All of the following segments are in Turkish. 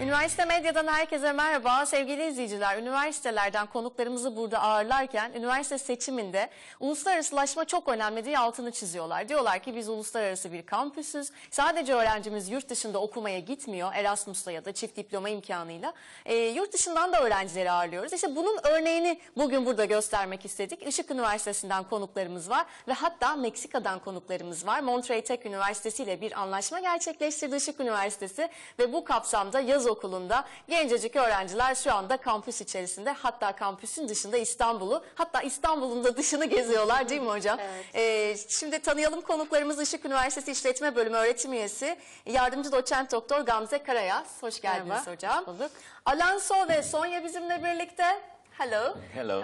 Üniversite Medya'dan herkese merhaba. Sevgili izleyiciler, üniversitelerden konuklarımızı burada ağırlarken üniversite seçiminde uluslararasılaşma çok önemli diye altını çiziyorlar. Diyorlar ki biz uluslararası bir kampüsüz. Sadece öğrencimiz yurt dışında okumaya gitmiyor Erasmus'la ya da çift diploma imkanıyla. E, yurt dışından da öğrencileri ağırlıyoruz. İşte bunun örneğini bugün burada göstermek istedik. Işık Üniversitesi'nden konuklarımız var ve hatta Meksika'dan konuklarımız var. Monterey Tech Üniversitesi ile bir anlaşma gerçekleştirdi Işık Üniversitesi ve bu kapsamda yaz okulunda gencecik öğrenciler şu anda kampüs içerisinde hatta kampüsün dışında İstanbul'u hatta İstanbul'un da dışını geziyorlar değil mi hocam? Ee, şimdi tanıyalım konuklarımız Işık Üniversitesi İşletme Bölümü öğretim üyesi yardımcı doçent doktor Gamze Karayaz. Hoş geldiniz Merhaba, hocam. hoş bulduk. Alanso ve Sonya bizimle birlikte. Hello. Hello.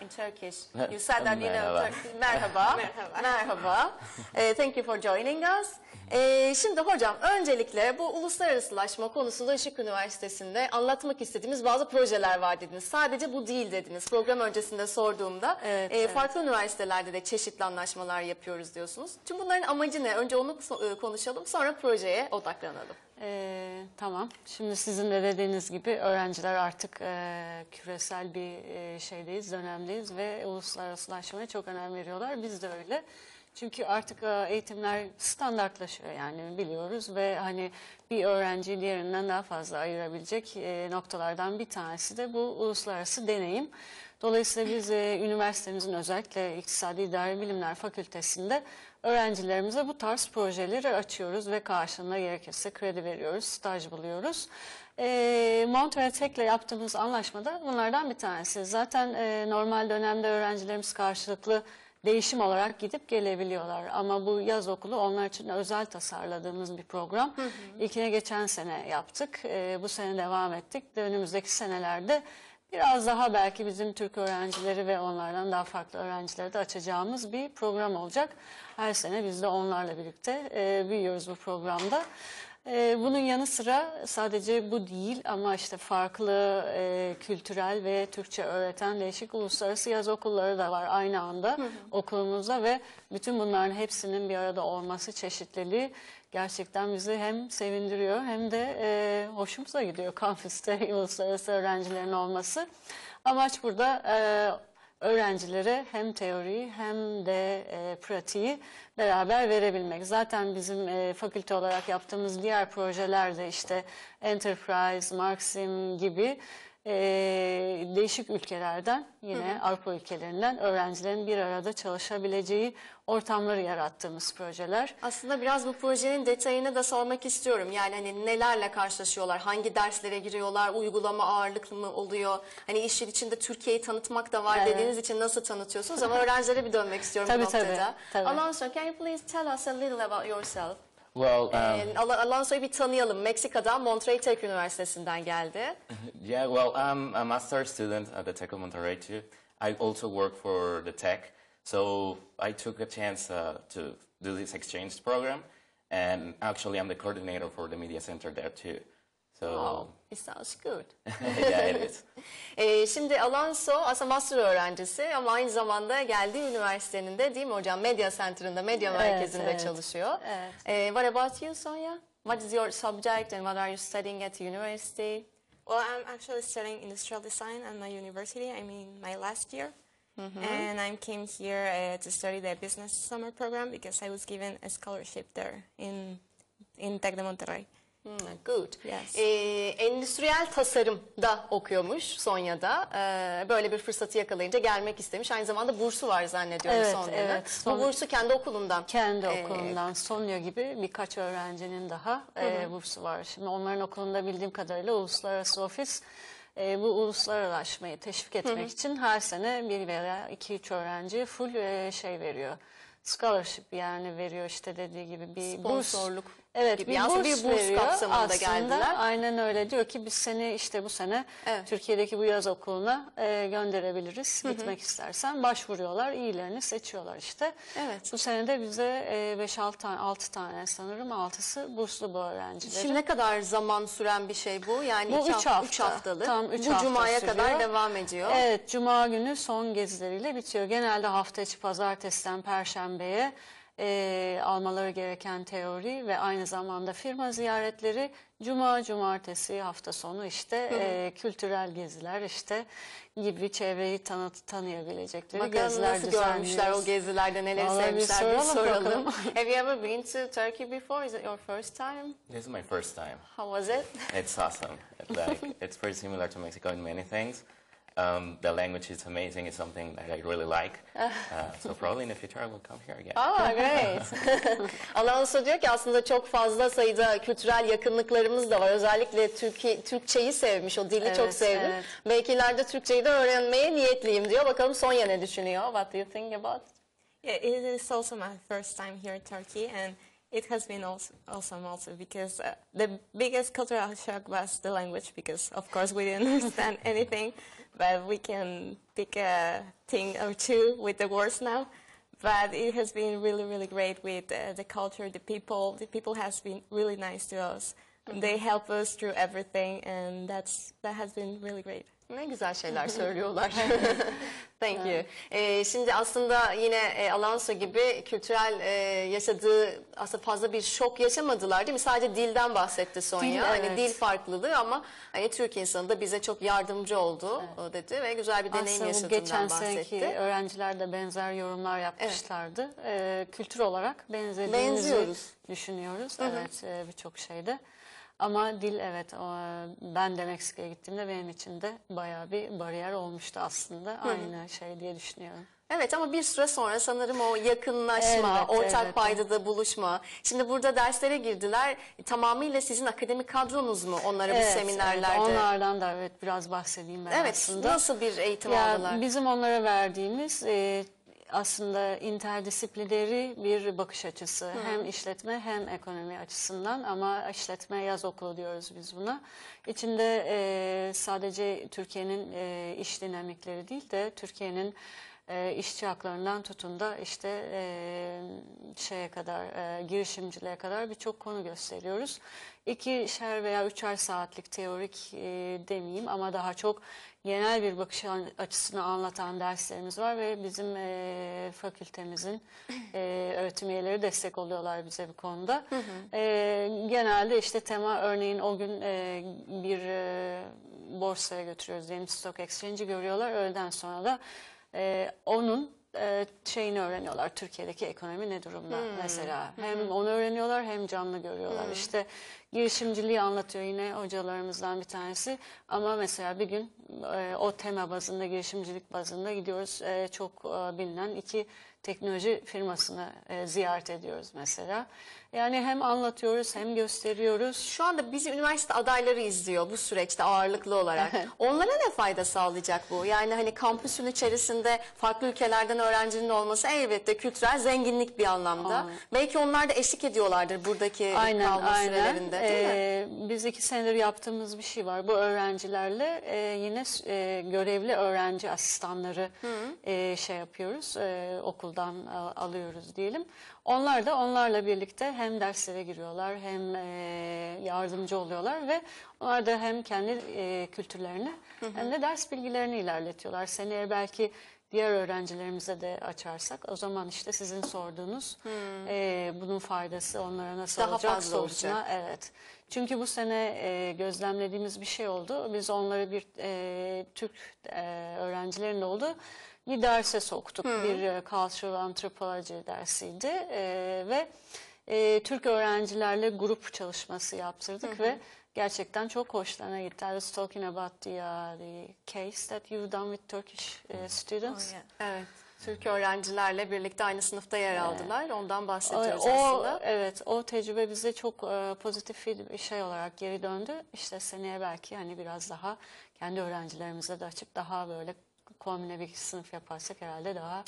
In Turkish. You said that you know Merhaba. Turkish. Merhaba. Merhaba. Eh, thank you for joining us. Eh, şimdi hocam öncelikle bu uluslararasılaşma konusunda Işık Üniversitesi'nde anlatmak istediğimiz bazı projeler var dediniz. Sadece bu değil dediniz. Program öncesinde sorduğumda Evet, evet. farklı üniversitelerde de çeşitli anlaşmalar yapıyoruz diyorsunuz. Tüm bunların amacı ne? Önce onu eh, konuşalım sonra projeye odaklanalım. Ee, tamam. Şimdi sizin de dediğiniz gibi öğrenciler artık e, küresel bir e, şeydeyiz, dönemdeyiz ve uluslararasılaşmaya çok önem veriyorlar. Biz de öyle. Çünkü artık e, eğitimler standartlaşıyor yani biliyoruz ve hani bir öğrenciyi diğerinden daha fazla ayırabilecek e, noktalardan bir tanesi de bu uluslararası deneyim. Dolayısıyla biz e, üniversitemizin özellikle İktisadi İdari Bilimler Fakültesinde öğrencilerimize bu tarz projeleri açıyoruz ve karşılığında gerekirse kredi veriyoruz, staj buluyoruz. E, Monterey Tech'le yaptığımız anlaşmada bunlardan bir tanesi. Zaten e, normal dönemde öğrencilerimiz karşılıklı değişim olarak gidip gelebiliyorlar. Ama bu yaz okulu onlar için özel tasarladığımız bir program. İlkine geçen sene yaptık. E, bu sene devam ettik. De önümüzdeki senelerde biraz daha belki bizim Türk öğrencileri ve onlardan daha farklı öğrencileri de açacağımız bir program olacak. Her sene biz de onlarla birlikte e, büyüyoruz bu programda. Ee, bunun yanı sıra sadece bu değil ama işte farklı e, kültürel ve Türkçe öğreten değişik uluslararası yaz okulları da var aynı anda okulumuzda ve bütün bunların hepsinin bir arada olması çeşitliliği gerçekten bizi hem sevindiriyor hem de e, hoşumuza gidiyor kampüste uluslararası öğrencilerin olması. Amaç burada e, öğrencilere hem teoriyi hem de e, pratiği beraber verebilmek. Zaten bizim e, fakülte olarak yaptığımız diğer projelerde işte Enterprise, Maxim gibi e, değişik ülkelerden yine Avrupa ülkelerinden öğrencilerin bir arada çalışabileceği ortamları yarattığımız projeler. Aslında biraz bu projenin detayını da sormak istiyorum. Yani hani nelerle karşılaşıyorlar, hangi derslere giriyorlar, uygulama ağırlıklı mı oluyor? Hani işin içinde Türkiye'yi tanıtmak da var Evet. dediğiniz için nasıl tanıtıyorsunuz? Ama öğrencilere bir dönmek istiyorum Tabii, bu noktada. tabii, tabii. Alonso, can you please tell us a little about yourself? Well, um, Ee, Al- Alonso'yu bir tanıyalım. Meksika'dan Monterey Tech Üniversitesi'nden geldi. yeah, well, I'm a master student at the Tech of Monterrey too. I also work for the tech, so I took a chance uh, to do this exchange program, and actually, I'm the coordinator for the media center there too. So, Wow, it sounds good. yeah, it is. Ee, şimdi Alonso aslında master öğrencisi ama aynı zamanda geldiği üniversitenin de değil mi hocam medya center'ında, medya Evet, merkezinde evet. çalışıyor. Evet. Ee, what about you Sonya? What is your subject and what are you studying at university? Well, I'm actually studying industrial design at my university. I'm in my last year. And I came here uh, to study the business summer program because I was given a scholarship there in, in Tec de Monterrey. Hmm, good. Yes. Ee, endüstriyel tasarımda okuyormuş Sonya'da. Ee, böyle bir fırsatı yakalayınca gelmek istemiş. Aynı zamanda bursu var zannediyorum Evet, Sonya'nın. evet. Bu Son- bursu kendi okulundan. Kendi Ee, okulundan Sonya gibi birkaç öğrencinin daha e, bursu var. Şimdi onların okulunda bildiğim kadarıyla uluslararası ofis e, bu uluslararasılaşmayı teşvik etmek için her sene bir veya iki üç öğrenci full e, şey veriyor. Scholarship yani veriyor işte dediği gibi bir Sponsorluk burs. Evet gibi. bir Aslında burs, bir burs veriyor. kapsamında Aslında geldiler. Aynen öyle diyor ki biz seni işte bu sene Evet. Türkiye'deki bu yaz okuluna e, gönderebiliriz. Gitmek istersen başvuruyorlar iyilerini seçiyorlar işte. Evet. Bu sene de bize 5-6 tane, 6 tane sanırım, 6'sı burslu bu öğrencilerin. Şimdi ne kadar zaman süren bir şey bu? Yani Bu iki üç hafta, hafta. üç haftalık. Tam üç bu hafta cumaya kadar devam ediyor. Evet, cuma günü son gezileriyle bitiyor. Genelde hafta içi pazartesiden perşembeye e, almaları gereken teori ve aynı zamanda firma ziyaretleri, cuma, cumartesi, hafta sonu işte e, kültürel geziler işte gibi çevreyi tanıt, tanıyabilecekleri Bakalım geziler nasıl görmüşler o gezilerde neleri Vallahi bir sevmişler bir soralım soralım. bakalım. Have you ever been to Turkey before? Is it your first time? This is my first time. How was it? It's awesome. Like it's very similar to Mexico in many things. Um, the language is amazing. It's something that I really like. Uh, so probably in the future I will come here again. Aa great. Alonso diyor ki aslında çok fazla sayıda kültürel yakınlıklarımız da var. Özellikle Türkiye, Türkçeyi sevmiş, o dili Evet, çok sevdim. evet. Belki ileride Türkçeyi de öğrenmeye niyetliyim diyor. Bakalım Sonya ne düşünüyor? What do you think about? Yeah, it is also my first time here in Turkey, and it has been also awesome also because uh, the biggest cultural shock was the language because of course we didn't understand anything, but we can pick a thing or two with the words now. But it has been really, really great with uh, the culture, the people. The people has been really nice to us. They help us through everything, and that's that has been really great. Ne güzel şeyler söylüyorlar. Thank you. Ee, şimdi aslında yine e, Alonso gibi kültürel e, yaşadığı aslında fazla bir şok yaşamadılar değil mi? Sadece dilden bahsetti Sonya. Dil, Hani evet. dil farklılığı ama hani Türk insanı da bize çok yardımcı oldu o dedi ve güzel bir deneyim Aslında yaşadığından geçen bahsetti. seneki öğrenciler de benzer yorumlar yapmışlardı. Ee, kültür olarak benzediğimizi Benziyoruz. düşünüyoruz. Evet e, birçok şeyde. Ama dil evet o, ben de Meksika'ya gittiğimde benim için de bayağı bir bariyer olmuştu aslında. Aynı şey diye düşünüyorum. Evet ama bir süre sonra sanırım o yakınlaşma, Evet, ortak evet. paydada buluşma. Şimdi burada derslere girdiler. Tamamıyla sizin akademik kadronuz mu onlara bu Evet, seminerlerde? evet, onlardan da evet biraz bahsedeyim ben Evet, aslında. nasıl bir eğitim Ya, aldılar? Bizim onlara verdiğimiz e, aslında interdisiplineri bir bakış açısı. Hem işletme hem ekonomi açısından ama işletme yaz okulu diyoruz biz buna. İçinde e, sadece Türkiye'nin e, iş dinamikleri değil de Türkiye'nin e, işçi haklarından tutun da işte e, şeye kadar e, girişimciliğe kadar birçok konu gösteriyoruz. İkişer veya üçer saatlik teorik e, demeyeyim ama daha çok genel bir bakış açısını anlatan derslerimiz var ve bizim e, fakültemizin e, öğretim üyeleri destek oluyorlar bize bu konuda. E, genelde işte tema örneğin o gün e, bir e, borsaya götürüyoruz diyelim Stock Exchange'i görüyorlar. Öğleden sonra da e, onun e, şeyini öğreniyorlar. Türkiye'deki ekonomi ne durumda mesela. Hem onu öğreniyorlar hem canlı görüyorlar. İşte girişimciliği anlatıyor yine hocalarımızdan bir tanesi. Ama mesela bir gün e, o tema bazında, girişimcilik bazında gidiyoruz. E, çok e, bilinen iki teknoloji firmasını e, ziyaret ediyoruz mesela. Yani hem anlatıyoruz hem gösteriyoruz. Şu anda bizi üniversite adayları izliyor bu süreçte ağırlıklı olarak. Onlara ne fayda sağlayacak bu? Yani hani kampüsün içerisinde farklı ülkelerden öğrencinin olması elbette kültürel zenginlik bir anlamda. Aynen. Belki onlar da eşlik ediyorlardır buradaki Aynen, kalma aynen. sürelerinde değil mi? Ee, Biz iki senedir yaptığımız bir şey var. Bu öğrencilerle e, yine e, görevli öğrenci asistanları e, şey yapıyoruz. E, okuldan a- alıyoruz diyelim. Onlar da onlarla birlikte hem derslere giriyorlar hem e, yardımcı oluyorlar ve onlar da hem kendi e, kültürlerini hem de ders bilgilerini ilerletiyorlar. Seneye belki diğer öğrencilerimize de açarsak o zaman işte sizin sorduğunuz e, bunun faydası onlara nasıl Daha olacak fazla sorusuna olacak. evet. Çünkü bu sene e, gözlemlediğimiz bir şey oldu. Biz onları bir e, Türk e, öğrencilerin olduğu bir derse soktuk. Bir e, cultural anthropology dersiydi E, ve e, Türk öğrencilerle grup çalışması yaptırdık ve gerçekten çok hoşlarına gitti. I was talking about the, uh, the case that you've done with Turkish uh, students. Evet. Türk öğrencilerle birlikte aynı sınıfta yer aldılar. Ondan bahsediyoruz o- aslında. evet o tecrübe bize çok e, pozitif bir şey olarak geri döndü. İşte seneye belki hani biraz daha kendi öğrencilerimize de açıp daha böyle kombine bir sınıf yaparsak herhalde daha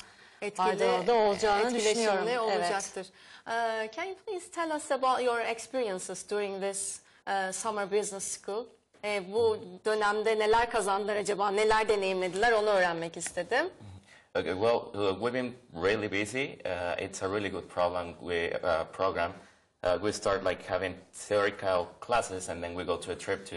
faydalı da olacağını düşünüyorum. etkileşimli Evet. olacaktır. Uh, can you please tell us about your experiences during this uh, summer business school? E, bu dönemde neler kazandılar acaba, neler deneyimlediler onu öğrenmek istedim. Okay, well, uh, we've been really busy. Uh, it's a really good problem we, uh, program. Uh, we start like having theoretical classes, and then we go to a trip to,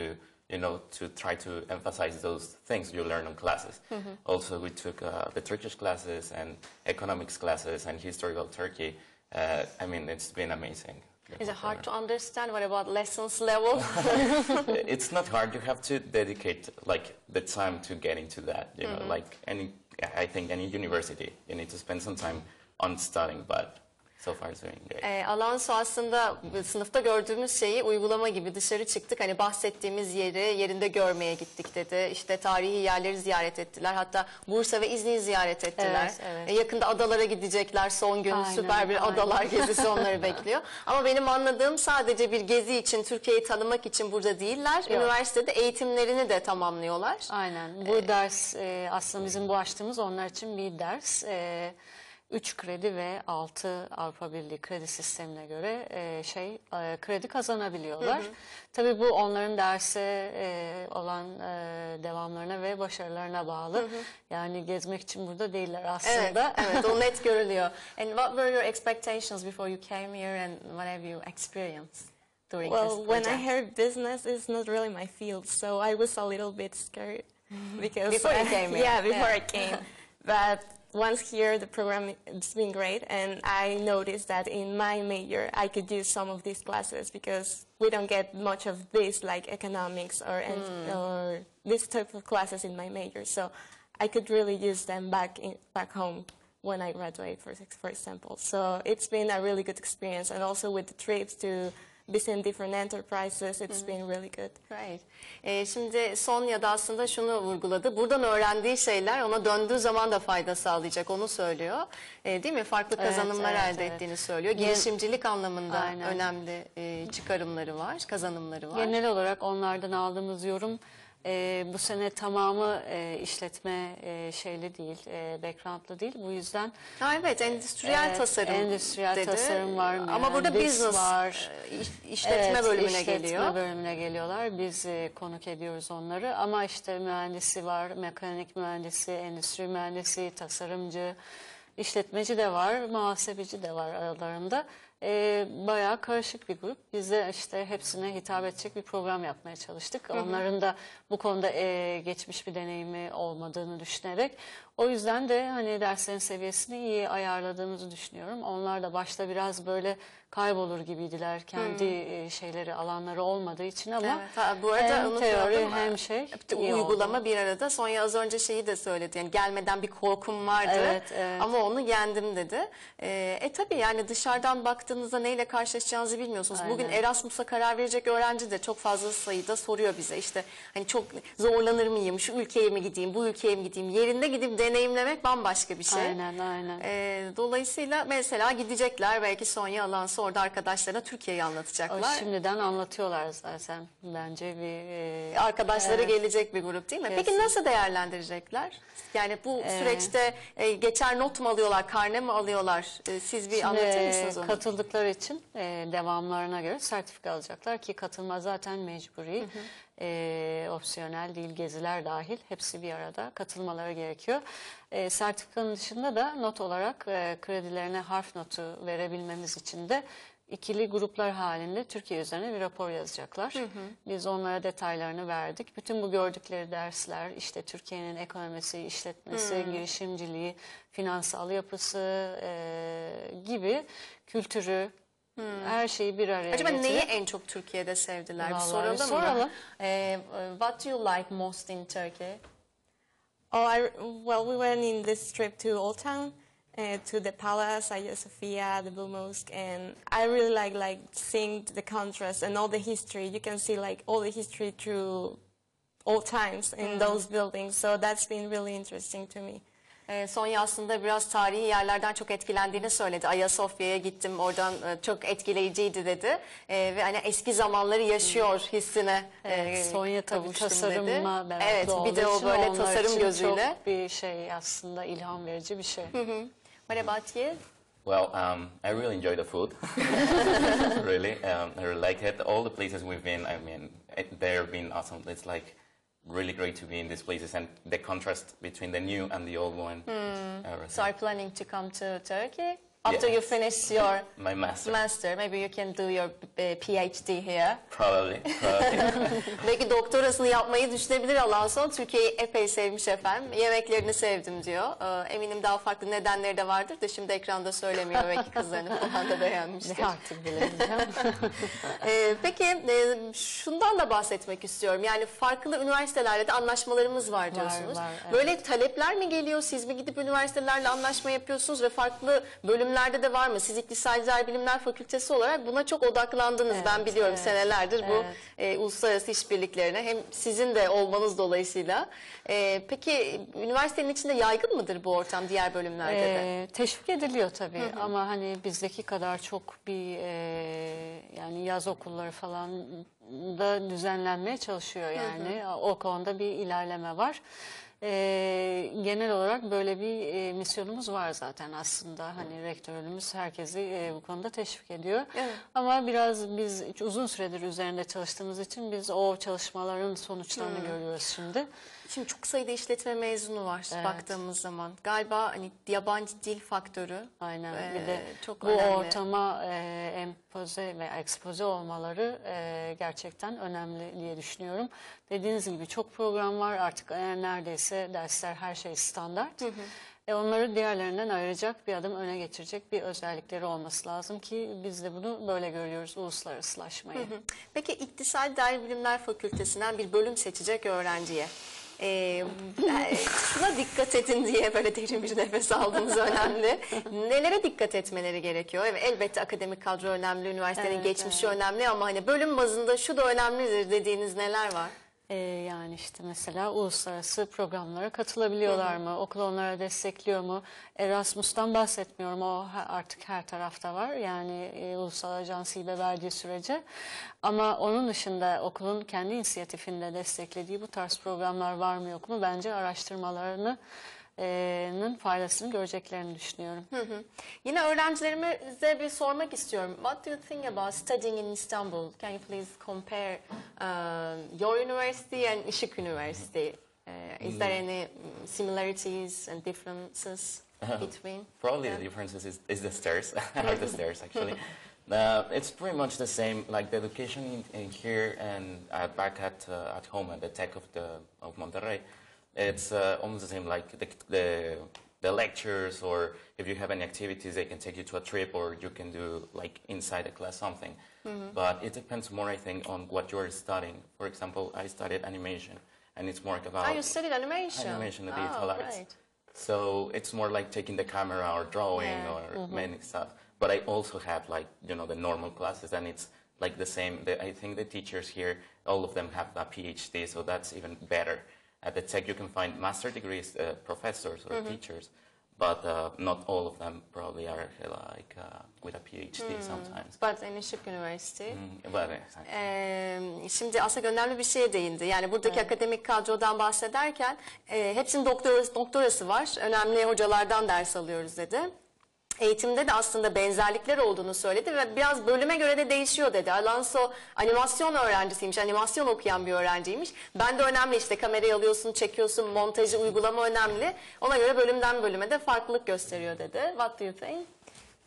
you know, to try to emphasize those things you learn in classes. Also, we took uh, the Turkish classes and economics classes and history of Turkey, uh, I mean, it's been amazing. Is it hard to understand? What about lessons level? it's not hard. You have to dedicate like the time to get into that. You Mm-hmm. know, like any, I think any university, you need to spend some time on studying. But so far, it's doing great. Ee, Alonso aslında sınıfta gördüğümüz şeyi uygulama gibi dışarı çıktık. Hani bahsettiğimiz yeri yerinde görmeye gittik dedi. İşte tarihi yerleri ziyaret ettiler. Hatta Bursa ve İznik'i ziyaret ettiler. Evet, evet. Ee, yakında adalara gidecekler son gün. Aynen, Süper bir aynen. adalar gezisi onları bekliyor. Ama benim anladığım sadece bir gezi için, Türkiye'yi tanımak için burada değiller. Üniversitede eğitimlerini de tamamlıyorlar. Aynen. Bu ders e, aslında bizim bu açtığımız onlar için bir ders. E, 3 kredi ve 6 Avrupa Birliği kredi sistemine göre e, şey e, kredi kazanabiliyorlar. Tabii bu onların derse e, olan e, devamlarına ve başarılarına bağlı. Yani gezmek için burada değiller Evet, aslında. evet o net görülüyor. And what were your expectations before you came here and what have you experienced during Well, this when I heard business, it's not really my field, so I was a little bit scared because Before you I- came here, yeah, before yeah. I came. but once here, the program it's been great, and I noticed that in my major, I could use some of these classes because we don't get much of this, like economics or en- mm. or this type of classes in my major. So I could really use them back in back home when I graduate, for for example. So it's been a really good experience, and also with the trips to visit different enterprises, it's been really good. Right. Ee, şimdi Sonya da aslında şunu vurguladı. Buradan öğrendiği şeyler ona döndüğü zaman da fayda sağlayacak onu söylüyor. Ee, değil mi? Farklı Evet, kazanımlar evet, elde evet. ettiğini söylüyor. Girişimcilik anlamında Aynen. önemli e, çıkarımları var, kazanımları var. Genel olarak onlardan aldığımız yorum e, bu sene tamamı e, işletme e, şeyli değil, e, backgroundlı değil. Bu yüzden Ha, evet, endüstriyel Evet, tasarım endüstriyel dedi. tasarım var, Ama burada mühendis business var. e, iş- işletme Evet, bölümüne işletme geliyor. bölümüne geliyorlar. Biz e, konuk ediyoruz onları. Ama işte mühendisi var, mekanik mühendisi, endüstri mühendisi, tasarımcı, işletmeci de var, muhasebeci de var aralarında. E, bayağı karışık bir grup. Biz de işte hepsine hitap edecek bir program yapmaya çalıştık. Onların da bu konuda e, geçmiş bir deneyimi olmadığını düşünerek. O yüzden de hani derslerin seviyesini iyi ayarladığımızı düşünüyorum. Onlar da başta biraz böyle kaybolur gibiydiler. Kendi e, şeyleri, alanları olmadığı için ama Evet, ha, bu arada hem teori ama hem şey uygulama oldu. bir arada. Sonya az önce şeyi de söyledi. Yani gelmeden bir korkum vardı. Evet, evet. Ama onu yendim dedi. Ee, e tabii yani dışarıdan baktığınızda neyle karşılaşacağınızı bilmiyorsunuz. Bugün Aynen. Erasmus'a karar verecek öğrenci de çok fazla sayıda soruyor bize. İşte hani çok zorlanır mıyım? Şu ülkeye mi gideyim? Bu ülkeye mi gideyim? Yerinde gidip deneyimlemek bambaşka bir şey. Aynen aynen. Ee, dolayısıyla mesela gidecekler belki Sonya Alansı orada arkadaşlarına Türkiye'yi O anlatacaklar. şimdiden anlatıyorlar zaten. Bence bir e, Arkadaşları Evet. gelecek bir grup değil mi? Peki Kesin. nasıl değerlendirecekler? Yani bu Ee, süreçte e, geçer not mu alıyorlar, karne mi alıyorlar? E, siz bir Şimdi, anlatır mısınız onu? Katıldıkları için e, devamlarına göre sertifika alacaklar ki katılma zaten mecburi. E, opsiyonel değil geziler dahil hepsi bir arada katılmaları gerekiyor. E, sertifikanın dışında da not olarak e, kredilerine harf notu verebilmemiz için de ikili gruplar halinde Türkiye üzerine bir rapor yazacaklar. Biz onlara detaylarını verdik. Bütün bu gördükleri dersler işte Türkiye'nin ekonomisi, işletmesi, girişimciliği, finansal yapısı e, gibi kültürü her şeyi bir araya Acaba neyi en çok Türkiye'de sevdiler? Bir Vallahi soralım mı? soralım. E, what do you like most in Turkey? Oh, I, well, we went in this trip to Old Town, uh, to the palace, Hagia Sophia, the Blue Mosque, and I really like like seeing the contrast and all the history. You can see like all the history through old times in those buildings. So that's been really interesting to me. E, Sonya aslında biraz tarihi yerlerden çok etkilendiğini söyledi. Ayasofya'ya gittim, oradan e, çok etkileyiciydi dedi. E, ve hani eski zamanları yaşıyor hissine Evet, e, Sonya tabii tasarımla dedi. Evet, bir de o böyle tasarım gözüyle. Çok bir şey aslında ilham verici bir şey. What about you? Well, um, I really enjoy the food. really, um, I really like it. All the places we've been, I mean, it, they've been awesome. It's like really great to be in these places and the contrast between the new and the old one. Hmm. everything. Uh, so are you planning to come to Turkey? After Yes. you finish your My master. master, maybe you can do your uh, PhD here. Probably. Probably. Belki doktorasını yapmayı düşünebilir Alonso. Türkiye'yi epey sevmiş efendim. Yemeklerini sevdim diyor. Ee, eminim daha farklı nedenleri de vardır da şimdi ekranda söylemiyor. Belki kızlarını falan da beğenmiştir. Ne artık bilemeyeceğim. Ee, peki e, şundan da bahsetmek istiyorum. Yani farklı üniversitelerle de anlaşmalarımız var diyorsunuz. var, evet. Böyle talepler mi geliyor? Siz mi gidip üniversitelerle anlaşma yapıyorsunuz ve farklı bölümlerde de var mı? Siz İktisadi Bilimler Fakültesi olarak buna çok odaklandınız. ben biliyorum evet, senelerdir bu evet. e, uluslararası işbirliklerine hem sizin de olmanız dolayısıyla. E, peki üniversitenin içinde yaygın mıdır bu ortam diğer bölümlerde de? Ee, teşvik ediliyor tabii ama hani bizdeki kadar çok bir e, yani yaz okulları falan da düzenlenmeye çalışıyor yani o konuda bir ilerleme var. Ee, genel olarak böyle bir e, misyonumuz var zaten aslında hani rektörümüz herkesi e, bu konuda teşvik ediyor. Evet. Ama biraz biz uzun süredir üzerinde çalıştığımız için biz o çalışmaların sonuçlarını görüyoruz şimdi. Şimdi çok sayıda işletme mezunu var Evet. baktığımız zaman. Galiba hani yabancı dil faktörü Aynen. e, bir de çok bu önemli. ortama e, empoze ve ekspoze olmaları e, gerçekten önemli diye düşünüyorum. Dediğiniz gibi çok program var artık e, neredeyse dersler her şey standart. E, onları diğerlerinden ayıracak bir adım öne geçirecek bir özellikleri olması lazım ki biz de bunu böyle görüyoruz uluslararasılaşmayı. Peki İktisadi Dair Bilimler Fakültesinden bir bölüm seçecek öğrenciye. E, e, şuna dikkat edin diye böyle derin bir nefes aldığımız önemli. Nelere dikkat etmeleri gerekiyor? Evet, elbette akademik kadro önemli, üniversitenin Evet, geçmişi önemli ama hani bölüm bazında şu da önemlidir dediğiniz neler var? Ee, yani işte mesela uluslararası programlara katılabiliyorlar mı? Okul onlara destekliyor mu? Erasmus'tan bahsetmiyorum. O artık her tarafta var. Yani e, ulusal ajans hibe verdiği sürece. Ama onun dışında okulun kendi inisiyatifinde desteklediği bu tarz programlar var mı yok mu? Bence araştırmalarını nın faydasını göreceklerini düşünüyorum. Yine öğrencilerimize bir sormak istiyorum. What do you think about studying in Istanbul? Can you please compare uh, your university and Işık University? Uh, is there any mm, similarities and differences between? Probably Yeah. the difference is, is the stairs, are the stairs actually. Uh, it's pretty much the same, like the education in, in here and uh, back at uh, at home at the Tech of the of Monterrey. It's uh, almost the same, like the, the the lectures, or if you have any activities, they can take you to a trip, or you can do like inside the class something. But it depends more, I think, on what you're studying. For example, I studied animation, and it's more about Oh, you studied animation. Animation and oh, digital arts. So it's more like taking the camera or drawing Yeah. or many stuff. But I also have like you know the normal classes, and it's like the same. The, I think the teachers here, all of them have a PhD, so that's even better. At the tech, you can find master degrees, uh, professors or teachers, but uh, not all of them probably are like uh, with a PhD sometimes. But in Işık University. Mm, but uh, Ee, şimdi aslında önemli bir şeye değindi. Yani buradaki akademik kadrodan bahsederken e, hepsinin doktorası, doktorası var. Önemli hocalardan ders alıyoruz dedi. Eğitimde de aslında benzerlikler olduğunu söyledi ve biraz bölüme göre de değişiyor dedi. Alonso animasyon öğrencisiymiş, animasyon okuyan bir öğrenciymiş. Ben de önemli işte kamerayı alıyorsun, çekiyorsun, montajı, uygulama önemli. Ona göre bölümden bölüme de farklılık gösteriyor dedi. What do you think?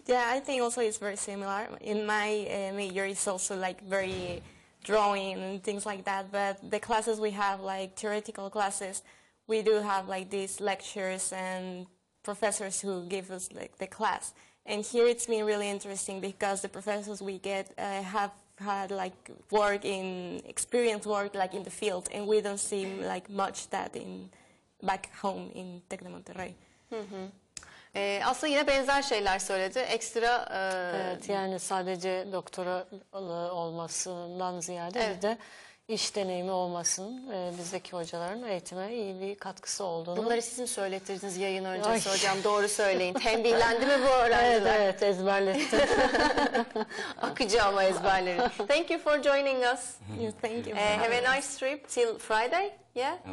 Yeah, I think also it's very similar. In my uh, major, it's also like very drawing and things like that. But the classes we have, like theoretical classes, we do have like these lectures and professors who give us like the class. And here it's been really interesting because the professors we get uh, have had like work in experience work like in the field, and we don't see like much that in back home in Tec de Monterrey. Ee, aslında yine benzer şeyler söyledi. Ekstra e, Evet yani sadece doktora olmasından ziyade Evet. bir de iş deneyimi olmasının e, bizdeki hocaların eğitime iyi bir katkısı olduğunu. Bunları sizin söylettirdiniz yayın Ay. öncesi hocam. Doğru söyleyin. Tembihlendi mi bu evet öğrenciler? evet ezberlettim. Akıcı ama ezberleri. Thank you for joining us. Yeah, thank you. Uh, have a nice trip till Friday. Yeah? mm,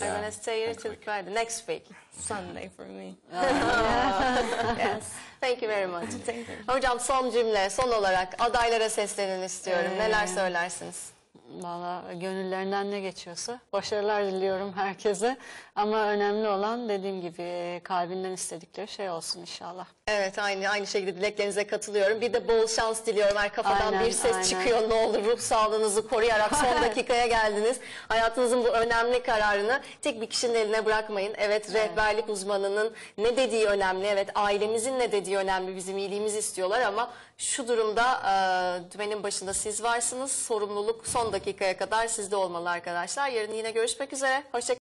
I'm yeah, gonna stay here till. Friday. Next week. Sunday for me. Yes. Thank you very much. Thank you. Hocam son cümle, son olarak adaylara seslenin istiyorum. Neler söylersiniz? Valla gönüllerinden ne geçiyorsa başarılar diliyorum herkese. Ama önemli olan dediğim gibi kalbinden istedikleri şey olsun inşallah. Evet aynı aynı şekilde dileklerinize katılıyorum. Bir de bol şans diliyorum. Her kafadan Aynen, bir ses aynen. çıkıyor ne olur ruh sağlığınızı koruyarak son dakikaya geldiniz. Hayatınızın bu önemli kararını tek bir kişinin eline bırakmayın. Evet rehberlik uzmanının ne dediği önemli. Evet ailemizin ne dediği önemli. Bizim iyiliğimizi istiyorlar ama şu durumda e, dümenin başında siz varsınız. Sorumluluk son dakikaya kadar sizde olmalı arkadaşlar. Yarın yine görüşmek üzere. Hoşça